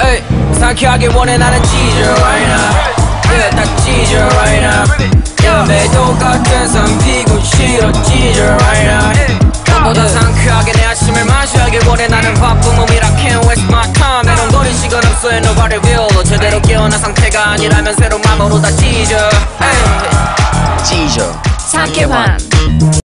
에이 상쾌하게 원해 나는 찢어 right now. 그래 딱 찢어 right now. 연매 똑같은 삶 피고 싫어 찢어 right now. 보다 상쾌하게 내 아침을 마셔하길 원해 나는 바쁜 몸이라 can't waste my time. 이런 거리 시간 없어 and nobody will. 제대로 깨어난 상태가 아니라면 새로운 마음으로 다 찢어 에이. 찢어 상쾌한